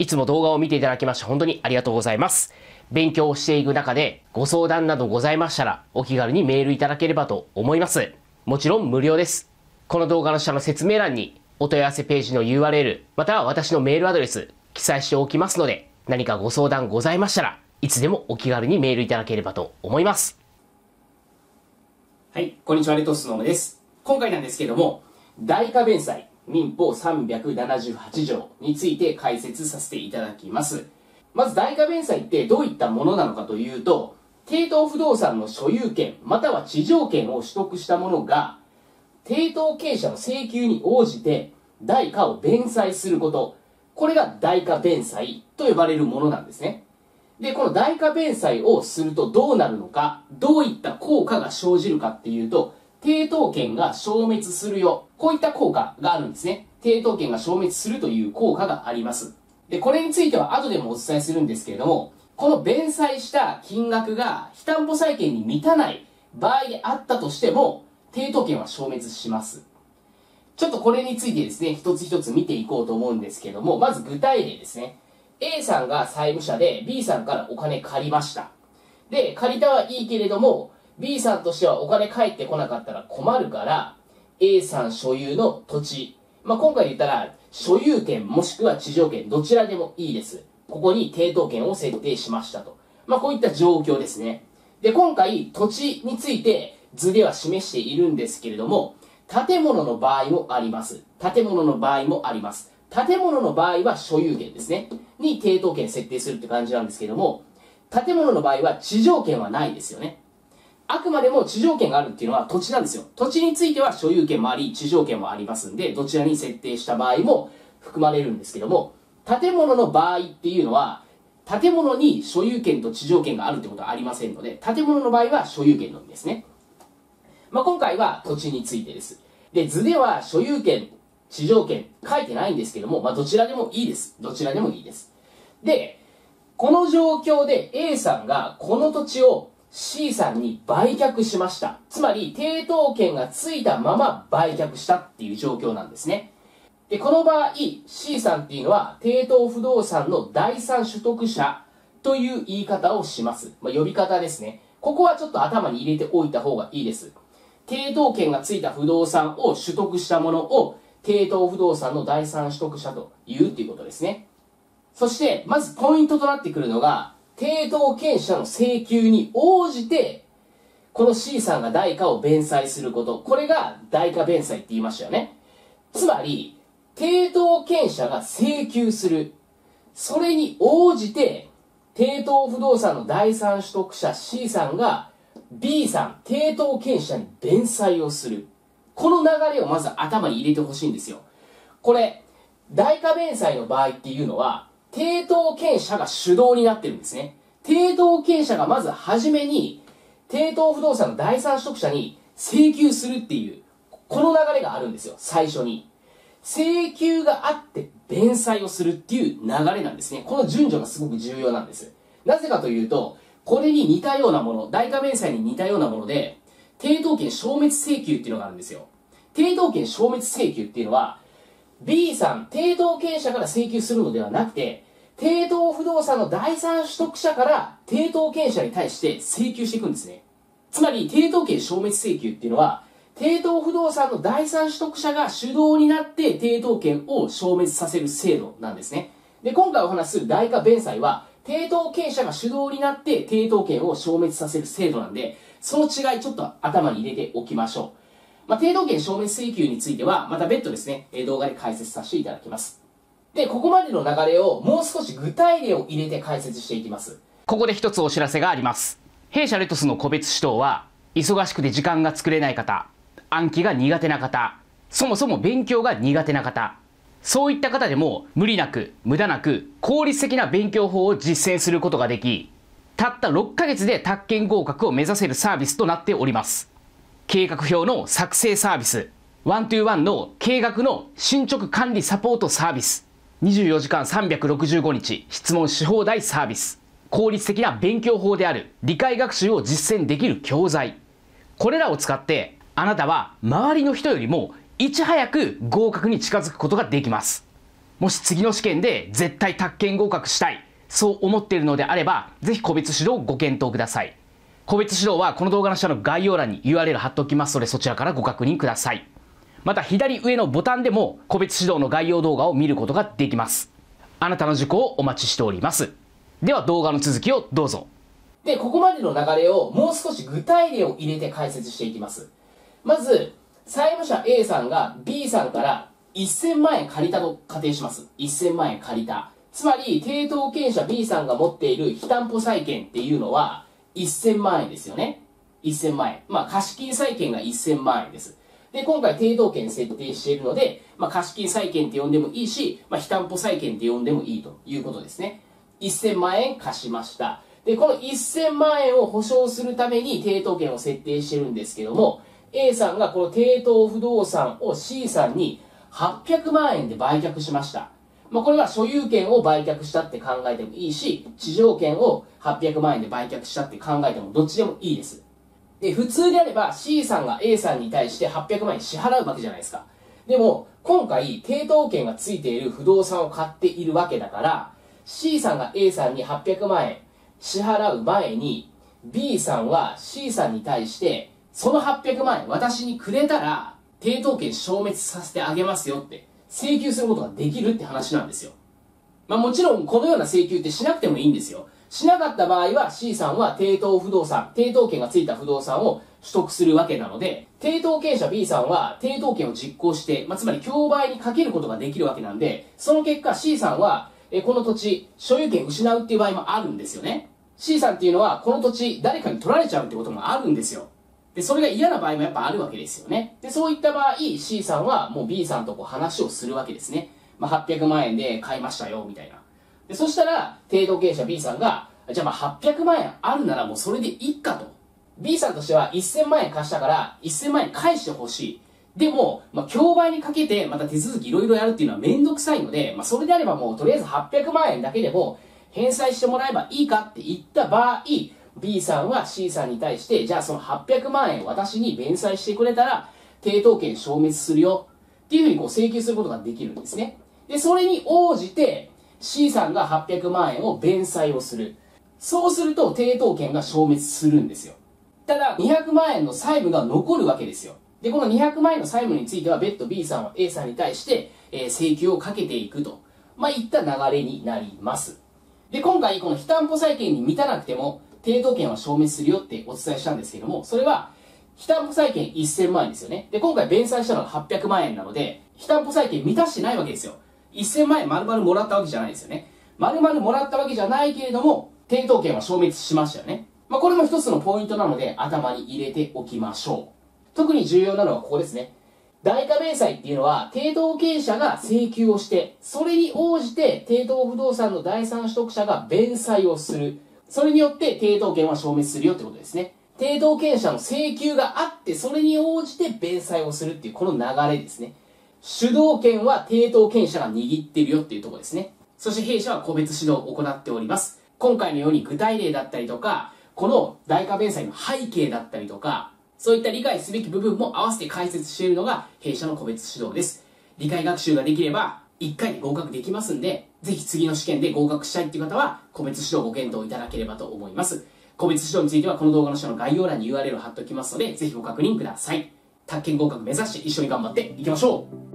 いつも動画を見ていただきまして本当にありがとうございます。勉強をしていく中でご相談などございましたらお気軽にメールいただければと思います。もちろん無料です。この動画の下の説明欄にお問い合わせページの URL または私のメールアドレス記載しておきますので何かご相談ございましたらいつでもお気軽にメールいただければと思います。はい、こんにちは、レトスノーです。今回なんですけども、代価弁済民法378条について解説させていただきます。まず代価弁済ってどういったものなのかというと、抵当不動産の所有権または地上権を取得した者が、抵当権者の請求に応じて代価を弁済すること、これが代価弁済と呼ばれるものなんですね。で、この代価弁済をするとどうなるのか、どういった効果が生じるかっていうと、抵当権が消滅するよ。こういった効果があるんですね。抵当権が消滅するという効果があります。で、これについては後でもお伝えするんですけれども、この弁済した金額が非担保債権に満たない場合であったとしても、抵当権は消滅します。ちょっとこれについてですね、一つ一つ見ていこうと思うんですけども、まず具体例ですね。A さんが債務者で B さんからお金借りました。で、借りたはいいけれども、B さんとしてはお金返ってこなかったら困るから、A さん所有の土地、まあ、今回で言ったら、所有権もしくは地上権、どちらでもいいです。ここに抵当権を設定しましたと。まあ、こういった状況ですね。で、今回、土地について図では示しているんですけれども、建物の場合もあります。建物の場合もあります。建物の場合は所有権ですね。に抵当権設定するって感じなんですけども、建物の場合は地上権はないですよね。あくまでも地上権があるっていうのは土地なんですよ。土地については所有権もあり、地上権もありますんで、どちらに設定した場合も含まれるんですけども、建物の場合っていうのは、建物に所有権と地上権があるってことはありませんので、建物の場合は所有権のみですね。まあ、今回は土地についてです。で、図では所有権、地上権書いてないんですけども、まあ、どちらでもいいです。どちらでもいいです。で、この状況で A さんがこの土地を C さんに売却しました。つまり、抵当権がついたまま売却したっていう状況なんですね。で、この場合、C さんっていうのは、抵当不動産の第三取得者という言い方をします。まあ、呼び方ですね。ここはちょっと頭に入れておいた方がいいです。抵当権がついた不動産を取得したものを、抵当不動産の第三取得者というっていうことですね。そして、まずポイントとなってくるのが、抵当権者の請求に応じて、この C さんが代価を弁済すること。これが代価弁済って言いましたよね。つまり、抵当権者が請求する。それに応じて、抵当不動産の第三取得者 C さんが B さん、抵当権者に弁済をする。この流れをまず頭に入れてほしいんですよ。これ、代価弁済の場合っていうのは、抵当権者が主導になってるんですね。抵当権者がまず初めに、抵当不動産の第三取得者に請求するっていう、この流れがあるんですよ、最初に。請求があって弁済をするっていう流れなんですね。この順序がすごく重要なんです。なぜかというと、これに似たようなもの、代価弁済に似たようなもので、抵当権消滅請求っていうのがあるんですよ。抵当権消滅請求っていうのは、B さん、抵当権者から請求するのではなくて、抵当不動産の第三取得者から抵当権者に対して請求していくんですね。つまり、抵当権消滅請求っていうのは、抵当不動産の第三取得者が主導になって抵当権を消滅させる制度なんですね。で、今回お話する代価弁済は、抵当権者が主導になって抵当権を消滅させる制度なんで、その違いちょっと頭に入れておきましょう。まあ、程度権証明請求については、また別途ですね、動画で解説させていただきます。で、ここまでの流れをもう少し具体例を入れて解説していきます。ここで一つお知らせがあります。弊社レトスの個別指導は、忙しくて時間が作れない方、暗記が苦手な方、そもそも勉強が苦手な方、そういった方でも無理なく、無駄なく、効率的な勉強法を実践することができ、たった6ヶ月で宅建合格を目指せるサービスとなっております。計画表の作成サービス、ワントゥーワンの計画の進捗管理サポートサービス、24時間365日質問し放題サービス、効率的な勉強法である理解学習を実践できる教材。これらを使ってあなたは周りの人よりもいち早く合格に近づくことができます。もし次の試験で絶対宅建合格したい、そう思っているのであれば、ぜひ個別指導ご検討ください。個別指導はこの動画の下の概要欄に URL 貼っておきますのでそちらからご確認ください。また左上のボタンでも個別指導の概要動画を見ることができます。あなたの受講をお待ちしております。では動画の続きをどうぞ。で、ここまでの流れをもう少し具体例を入れて解説していきます。まず、債務者 A さんが B さんから1000万円借りたと仮定します。1000万円借りた。つまり、抵当権者 B さんが持っている非担保債権っていうのは1000万円ですよね。1000万円。まあ、貸金債権が1000万円です。で、今回、抵当権設定しているので、まあ、貸金債権って呼んでもいいし、まあ、非担保債権って呼んでもいいということですね。1000万円貸しました。で、この1000万円を保証するために抵当権を設定してるんですけども、A さんがこの抵当不動産を C さんに800万円で売却しました。まあ、これは所有権を売却したって考えてもいいし、地上権を800万円で売却したって考えてもどっちでもいいです。で、普通であれば C さんが A さんに対して800万円支払うわけじゃないですか。でも、今回、抵当権がついている不動産を買っているわけだから、C さんが A さんに800万円支払う前に、B さんは C さんに対して、その800万円私にくれたら、抵当権消滅させてあげますよって請求することができるって話なんですよ。まあもちろんこのような請求ってしなくてもいいんですよ。しなかった場合は C さんは抵当不動産、抵当権がついた不動産を取得するわけなので、抵当権者 B さんは抵当権を実行して、まあ、つまり競売にかけることができるわけなんで、その結果 C さんは、えこの土地、所有権失うっていう場合もあるんですよね。C さんっていうのは、この土地、誰かに取られちゃうってこともあるんですよ。で、それが嫌な場合もやっぱあるわけですよね。で、そういった場合、C さんはもう B さんとこう話をするわけですね。まあ、800万円で買いましたよ、みたいな。で、そしたら、程度経営者 B さんが、じゃあまあ800万円あるならもうそれでいいかと。B さんとしては1000万円貸したから1000万円返してほしい。でも、まあ、競売にかけてまた手続きいろいろやるっていうのはめんどくさいので、まあ、それであればもうとりあえず800万円だけでも返済してもらえばいいかって言った場合、B さんは C さんに対して、じゃあその800万円私に弁済してくれたら、抵当権消滅するよっていうふうにこう請求することができるんですね。で、それに応じて C さんが800万円を弁済をする。そうすると抵当権が消滅するんですよ。ただ、200万円の債務が残るわけですよ。で、この200万円の債務については、別途 B さんは A さんに対して、えー、請求をかけていくと、まあ、いった流れになります。で、今回、この非担保債権に満たなくても、抵当権は消滅するよってお伝えしたんですけども、それは、非担保債権1000万円ですよね。で、今回弁済したのが800万円なので、非担保債権満たしてないわけですよ。1000万円丸々もらったわけじゃないですよね。丸々もらったわけじゃないけれども、抵当権は消滅しましたよね。まあ、これも一つのポイントなので頭に入れておきましょう。特に重要なのはここですね。代価弁済っていうのは、抵当権者が請求をして、それに応じて、抵当不動産の第三取得者が弁済をする。それによって抵当権は消滅するよってことですね。抵当権者の請求があって、それに応じて弁済をするっていう、この流れですね。主導権は抵当権者が握ってるよっていうところですね。そして弊社は個別指導を行っております。今回のように具体例だったりとか、この代価弁済の背景だったりとか、そういった理解すべき部分も合わせて解説しているのが弊社の個別指導です。理解学習ができれば、1回で合格できますんで、ぜひ次の試験で合格したいっていう方は、個別指導ご検討いただければと思います。個別指導についてはこの動画の下の概要欄に URL を貼っておきますので、ぜひご確認ください。宅建合格目指して一緒に頑張っていきましょう